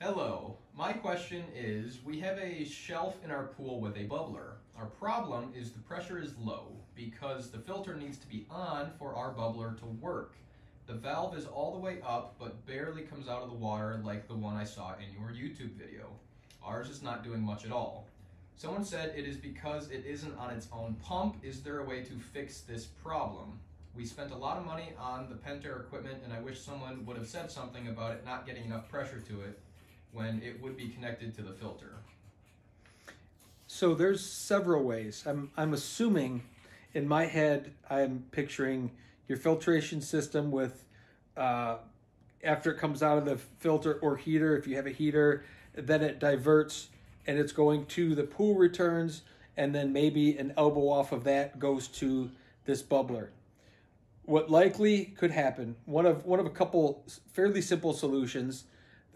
Hello, my question is, we have a shelf in our pool with a bubbler. Our problem is the pressure is low because the filter needs to be on for our bubbler to work. The valve is all the way up but barely comes out of the water like the one I saw in your YouTube video. Ours is not doing much at all. Someone said it is because it isn't on its own pump. Is there a way to fix this problem? We spent a lot of money on the Pentair equipment and I wish someone would have said something about it not getting enough pressure to it when it would be connected to the filter. So there's several ways. I'm I'm assuming in my head I'm picturing your filtration system with uh, after it comes out of the filter or heater if you have a heater then it diverts and it's going to the pool returns and then maybe an elbow off of that goes to this bubbler. What likely could happen, one of one of a couple fairly simple solutions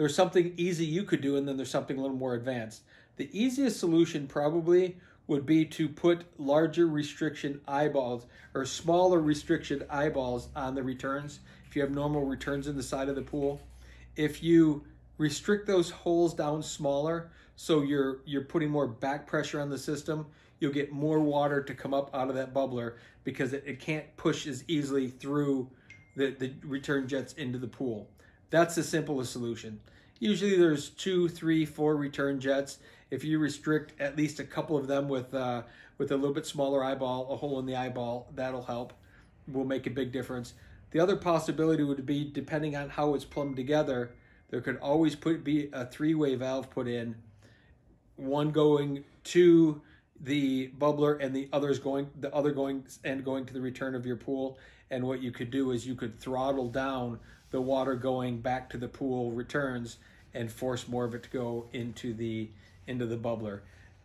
there's something easy you could do, and then there's something a little more advanced. The easiest solution probably would be to put larger restriction eyeballs or smaller restriction eyeballs on the returns if you have normal returns in the side of the pool. If you restrict those holes down smaller so you're you're putting more back pressure on the system, you'll get more water to come up out of that bubbler because it, it can't push as easily through the, the return jets into the pool. That's the simplest solution. Usually there's two, three, four return jets. If you restrict at least a couple of them with uh, with a little bit smaller eyeball, a hole in the eyeball, that'll help. Will make a big difference. The other possibility would be, depending on how it's plumbed together, there could always put be a three-way valve put in, one going to the bubbler and the others going the other going and going to the return of your pool. And what you could do is you could throttle down the water going back to the pool returns and force more of it to go into the into the bubbler.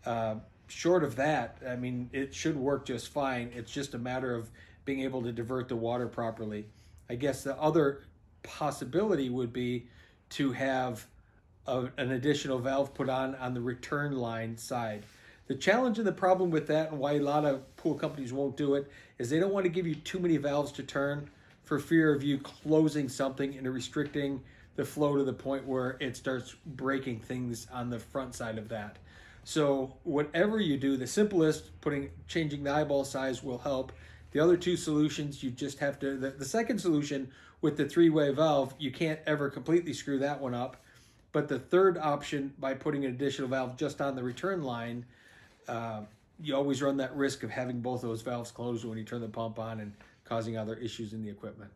Uh, short of that, I mean, it should work just fine. It's just a matter of being able to divert the water properly. I guess the other possibility would be to have a, an additional valve put on on the return line side. The challenge and the problem with that, and why a lot of pool companies won't do it, is they don't want to give you too many valves to turn for fear of you closing something and restricting the flow to the point where it starts breaking things on the front side of that. So whatever you do, the simplest putting changing the eyeball size will help. The other two solutions, you just have to. The, the second solution with the three-way valve, you can't ever completely screw that one up. But the third option, by putting an additional valve just on the return line, uh, you always run that risk of having both those valves closed when you turn the pump on and causing other issues in the equipment.